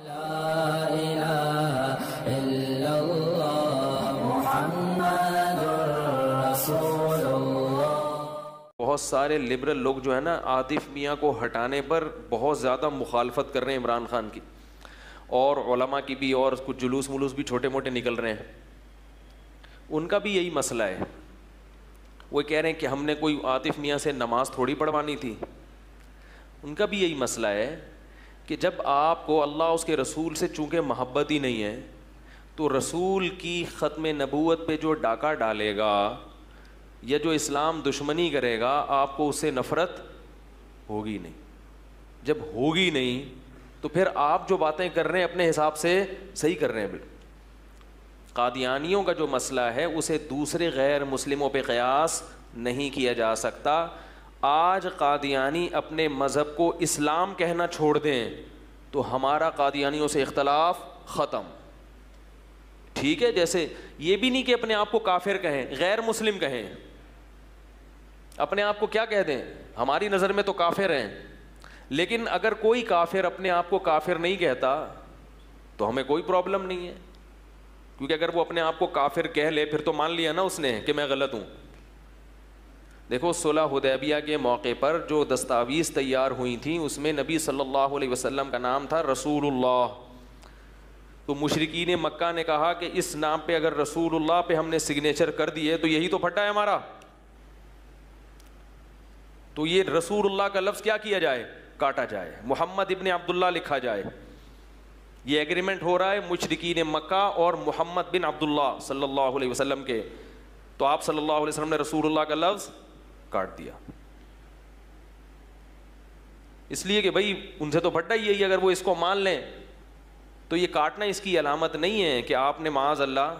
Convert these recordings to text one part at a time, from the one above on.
بہت سارے لبرل لوگ جو ہے نا، عاطف میاں کو ہٹانے پر بہت زیادہ مخالفت کر رہے ہیں عمران خان کی۔ اور علماء کی بھی اور کچھ جلوس ملوس بھی چھوٹے موٹے نکل رہے ہیں۔ ان کا بھی یہی مسئلہ ہے۔ وہ کہہ رہے ہیں کہ ہم نے کوئی عاطف میاں سے نماز تھوڑی پڑھوانی تھی۔ ان کا بھی یہی مسئلہ ہے۔ کہ جب آپ کو اللہ اس کے رسول سے چونکہ محبت ہی نہیں ہے، تو رسول کی ختم نبوت پہ جو ڈاکہ ڈالے گا یا جو اسلام دشمنی کرے گا، آپ کو اس سے نفرت ہوگی نہیں۔ جب ہوگی نہیں، تو پھر آپ جو باتیں کر رہے ہیں اپنے حساب سے صحیح کر رہے ہیں بالکل۔ قادیانیوں کا جو مسئلہ ہے، اسے دوسرے غیر مسلموں پہ قیاس نہیں کیا جا سکتا۔ آج قادیانی اپنے مذہب کو اسلام کہنا چھوڑ دیں تو ہمارا قادیانیوں سے اختلاف ختم۔ ٹھیک ہے، جیسے یہ بھی نہیں کہ اپنے آپ کو کافر کہیں، غیر مسلم کہیں۔ اپنے آپ کو کیا کہہ دیں؟ ہماری نظر میں تو کافر ہیں۔ لیکن اگر کوئی کافر اپنے آپ کو کافر نہیں کہتا، تو ہمیں کوئی پرابلم نہیں ہے۔ کیونکہ اگر وہ اپنے آپ کو کافر کہہ لے، پھر تو مان لیا نا اس نے کہ میں غلط ہوں۔ دیکھو، صلح حدیبیہ کے موقع پر جو دستاویز تیار ہوئی تھیں، اس میں نبی صلی اللہ علیہ وسلم کا نام تھا رسول اللہ۔ تو مشرقین مکہ نے کہا کہ اس نام پہ اگر رسول اللہ پہ ہم نے سگنیچر کر دیے تو یہی تو پھٹا ہے ہمارا۔ تو یہ رسول اللہ کا لفظ کیا کیا جائے؟ کاٹا جائے۔ محمد ابن عبداللہ لکھا جائے۔ یہ ایگریمنٹ ہو رہا ہے مشرقین مکہ اور محمد بن عبداللہ صلی اللہ علیہ وسلم کے۔ تو آپ صلی اللہ علیہ وسلم نے رسول اللہ کا لفظ کاٹ دیا۔ اس لیے کہ بھائی، ان سے تو بڑا ہی یہی اگر وہ اس کو مان لیں، تو یہ کاٹنا اس کی علامت نہیں ہے کہ آپ نے معاذ اللہ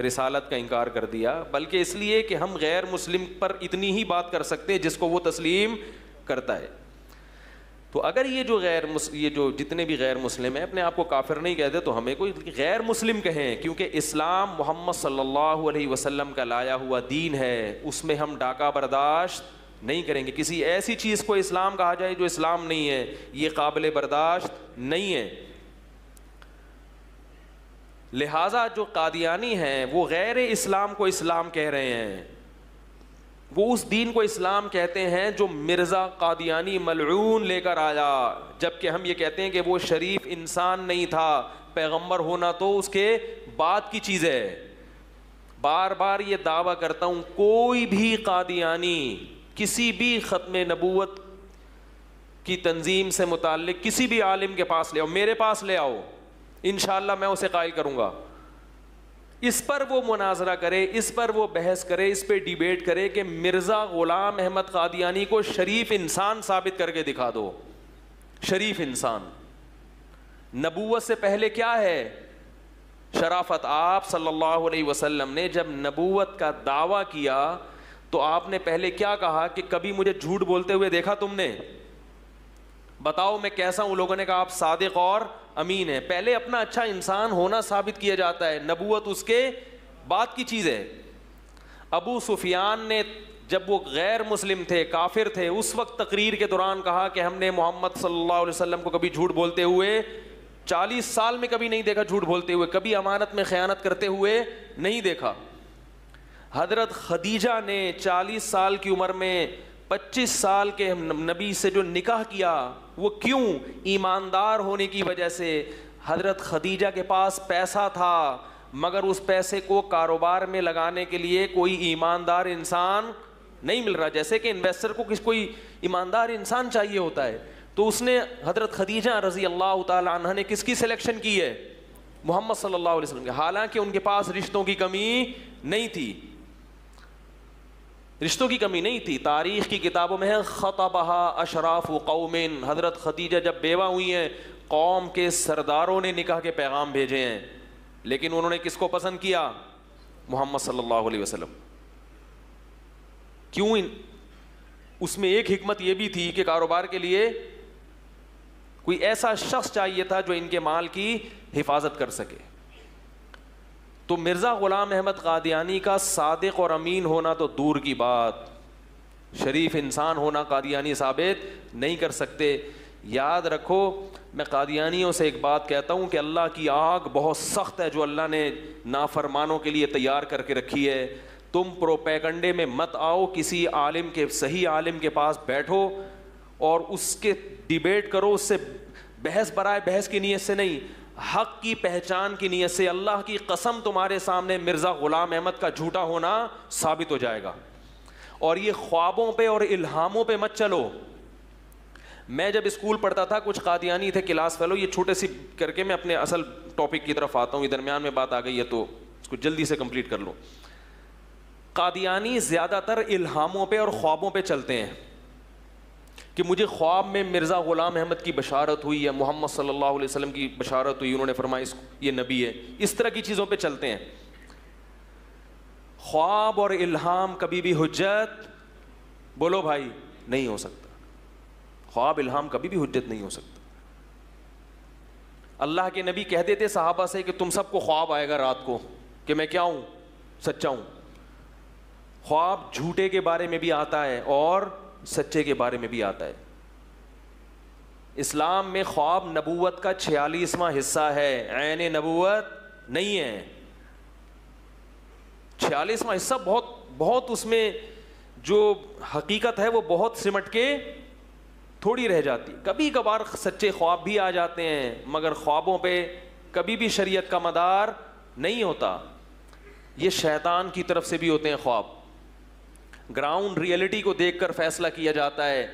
رسالت کا انکار کر دیا، بلکہ اس لیے کہ ہم غیر مسلم پر اتنی ہی بات کر سکتے ہیں جس کو وہ تسلیم کرتا ہے۔ تو اگر یہ جو غیر یہ جو جتنے بھی غیر مسلم ہیں اپنے آپ کو کافر نہیں کہتے، تو ہمیں کوئی غیر مسلم کہیں، کیونکہ اسلام محمد صلی اللہ علیہ وسلم کا لایا ہوا دین ہے، اس میں ہم ڈاکہ برداشت نہیں کریں گے۔ کسی ایسی چیز کو اسلام کہا جائے جو اسلام نہیں ہے، یہ قابل برداشت نہیں ہے۔ لہٰذا جو قادیانی ہیں، وہ غیر اسلام کو اسلام کہہ رہے ہیں۔ وہ اس دین کو اسلام کہتے ہیں جو مرزا قادیانی ملعون لے کر آیا جبکہ ہم یہ کہتے ہیں کہ وہ شریف انسان نہیں تھا، پیغمبر ہونا تو اس کے بعد کی چیز ہے بار بار یہ دعویٰ کرتا ہوں، کوئی بھی قادیانی، کسی بھی ختم نبوت کی تنظیم سے متعلق، کسی بھی عالم کے پاس لے آؤ، میرے پاس لے آؤ ان شاء اللہ میں اسے قائل کروں گا۔ اس پر وہ مناظرہ کرے، اس پر وہ بحث کرے، اس پہ ڈیبیٹ کرے کہ مرزا غلام احمد قادیانی کو شریف انسان ثابت کر کے دکھا دو۔ شریف انسان۔ نبوت سے پہلے کیا ہے؟ شرافت آپ صلی اللہ علیہ وسلم نے جب نبوت کا دعویٰ کیا تو آپ نے پہلے کیا کہا کہ کبھی مجھے جھوٹ بولتے ہوئے دیکھا تم نے؟ بتاؤ میں کیسا ہوں؟ لوگوں نے کہا، آپ صادق اور امین ہے پہلے اپنا اچھا انسان ہونا ثابت کیا جاتا ہے۔ نبوت اس کے بعد کی چیز ہے۔ ابو سفیان نے جب وہ غیر مسلم تھے، کافر تھے، اس وقت تقریر کے دوران کہا کہ ہم نے محمد صلی اللہ علیہ وسلم کو کبھی جھوٹ بولتے ہوئے، چالیس سال میں کبھی نہیں دیکھا جھوٹ بولتے ہوئے، کبھی امانت میں خیانت کرتے ہوئے نہیں دیکھا۔ حضرت خدیجہ نے چالیس سال کی عمر میں پچیس سال کے نبی سے جو نکاح کیا، وہ کیوں؟ ایماندار ہونے کی وجہ سے۔ حضرت خدیجہ کے پاس پیسہ تھا، مگر اس پیسے کو کاروبار میں لگانے کے لیے کوئی ایماندار انسان نہیں مل رہا۔ جیسے کہ انویسٹر کو کس کوئی ایماندار انسان چاہیے ہوتا ہے۔ تو اس نے حضرت خدیجہ رضی اللہ تعالیٰ عنہ نے کس کی سلیکشن کی ہے؟ محمد صلی اللہ علیہ وسلم کے۔ حالانکہ ان کے پاس رشتوں کی کمی نہیں تھی۔ رشتوں کی کمی نہیں تھی، تاریخ کی کتابوں میں ہے خطبہ اشراف و قومن حضرت ختیجہ جب بیوہ ہوئی ہیں، قوم کے سرداروں نے نکاح کے پیغام بھیجے ہیں۔ لیکن انہوں نے کس کو پسند کیا؟ محمد صلی اللہ علیہ وسلم۔ کیوں ان؟ اس میں ایک حکمت یہ بھی تھی کہ کاروبار کے لیے کوئی ایسا شخص چاہیے تھا جو ان کے مال کی حفاظت کر سکے۔ تو مرزا غلام احمد قادیانی کا صادق اور امین ہونا تو دور کی بات۔ شریف انسان ہونا قادیانی ثابت نہیں کر سکتے۔ یاد رکھو، میں قادیانیوں سے ایک بات کہتا ہوں کہ اللہ کی آگ بہت سخت ہے جو اللہ نے نافرمانوں کے لیے تیار کر کے رکھی ہے۔ تم پروپیکنڈے میں مت آؤ، کسی عالم کے، صحیح عالم کے پاس بیٹھو اور اس کے ڈبیٹ کرو، اس سے بحث برائے بحث کی نیت سے نہیں۔ حق کی پہچان کی نیت سے اللہ کی قسم تمہارے سامنے مرزا غلام احمد کا جھوٹا ہونا ثابت ہو جائے گا۔ اور یہ خوابوں پہ اور الہاموں پہ مت چلو۔ میں جب اسکول پڑھتا تھا، کچھ قادیانی تھے کلاس فیلو یہ چھوٹے سی کر کے میں اپنے اصل ٹاپک کی طرف آتا ہوں۔ یہ درمیان میں بات آ گئی ہے تو اس کو جلدی سے کمپلیٹ کر لو۔ قادیانی زیادہ تر الہاموں پہ اور خوابوں پہ چلتے ہیں۔ کہ مجھے خواب میں مرزا غلام احمد کی بشارت ہوئی یا محمد صلی اللہ علیہ وسلم کی بشارت ہوئی، انہوں نے فرمایا، اس یہ نبی ہے۔ اس طرح کی چیزوں پہ چلتے ہیں۔ خواب اور الہام کبھی بھی حجت، بولو بھائی، نہیں ہو سکتا۔ خواب، الہام کبھی بھی حجت نہیں ہو سکتا۔ اللہ کے نبی کہہ دیتے صحابہ سے کہ تم سب کو خواب آئے گا رات کو، کہ میں کیا ہوں؟ سچا ہوں۔ خواب جھوٹے کے بارے میں بھی آتا ہے اور سچے کے بارے میں بھی آتا ہے۔ اسلام میں خواب نبوت کا چھیالیسواں حصہ ہے۔ عین نبوت نہیں ہے۔ چھیالیسواں حصہ بہت بہت اس میں جو حقیقت ہے وہ بہت سمٹ کے تھوڑی رہ جاتی۔ کبھی کبھار سچے خواب بھی آ جاتے ہیں، مگر خوابوں پہ کبھی بھی شریعت کا مدار نہیں ہوتا۔ یہ شیطان کی طرف سے بھی ہوتے ہیں خواب۔ گراؤنڈ ریئلٹی کو دیکھ کر فیصلہ کیا جاتا ہے۔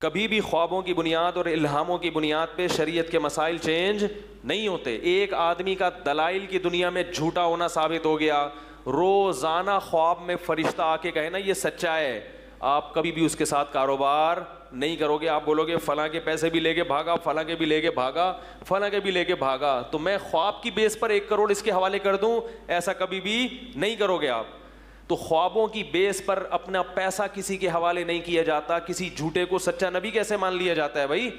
کبھی بھی خوابوں کی بنیاد اور الہاموں کی بنیاد پہ شریعت کے مسائل چینج نہیں ہوتے۔ ایک آدمی کا دلائل کی دنیا میں جھوٹا ہونا ثابت ہو گیا۔ روزانہ خواب میں فرشتہ آ کے کہے نا، یہ سچا ہے۔ آپ کبھی بھی اس کے ساتھ کاروبار نہیں کرو گے۔ آپ بولو گے، فلاں کے پیسے بھی لے کے بھاگا، فلاں کے بھی لے کے بھاگا، فلاں کے بھی لے کے بھاگا۔ تو میں خواب کی بیس پر ایک کروڑ اس کے حوالے کر دوں، ایسا کبھی بھی نہیں کرو گے آپ۔ تو خوابوں کی بیس پر اپنا پیسہ کسی کے حوالے نہیں کیا جاتا، کسی جھوٹے کو سچا نبی کیسے مان لیا جاتا ہے بھائی؟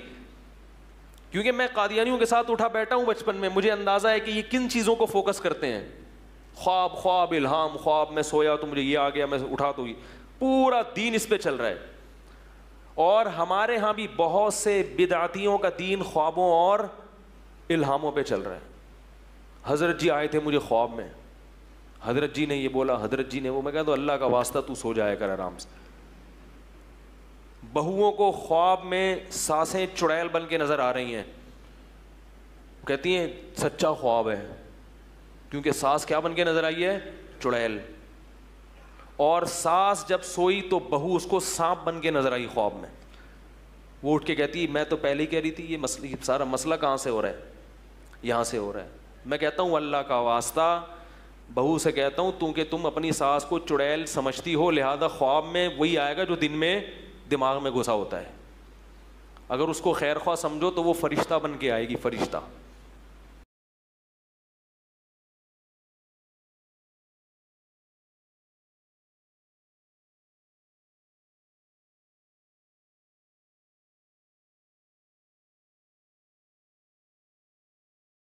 کیونکہ میں قادیانیوں کے ساتھ اٹھا بیٹھا ہوں بچپن میں، مجھے اندازہ ہے کہ یہ کن چیزوں کو فوکس کرتے ہیں؟ خواب خواب، الہام، خواب، میں سویا تو مجھے یہ آ گیا، میں اٹھا تو پورا دین اس پہ چل رہا ہے۔ اور ہمارے ہاں بھی بہت سے بدعتیوں کا دین خوابوں اور الہاموں پہ چل رہا ہے۔ حضرت جی آئے تھے مجھے خواب میں۔ حضرت جی نے یہ بولا، حضرت جی نے وہ، میں کہا تو اللہ کا واسطہ تو سو جائے کر آرام سے۔ بہوؤں کو خواب میں سانسیں چڑیل بن کے نظر آ رہی ہیں۔ کہتی ہیں، سچا خواب ہے۔ کیونکہ سانس کیا بن کے نظر آئی ہے؟ چڑیل۔ اور ساس جب سوئی تو بہو اس کو سانپ بن کے نظر آئی خواب میں۔ وہ اٹھ کے کہتی، میں تو پہلے ہی کہہ رہی تھی، یہ مسئلہ سارا مسئلہ کہاں سے ہو رہا ہے؟ یہاں سے ہو رہا ہے۔ میں کہتا ہوں، اللہ کا واسطہ بہو سے کہتا ہوں تو کہ تم اپنی ساس کو چڑیل سمجھتی ہو، لہذا خواب میں وہی آئے گا جو دن میں دماغ میں گھسا ہوتا ہے۔ اگر اس کو خیر خواہ سمجھو تو وہ فرشتہ بن کے آئے گی، فرشتہ۔